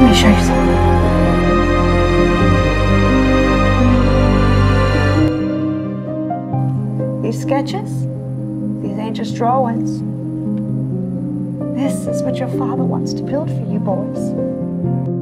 Let me show you something. These sketches, these ain't just drawings. This is what your father wants to build for you boys.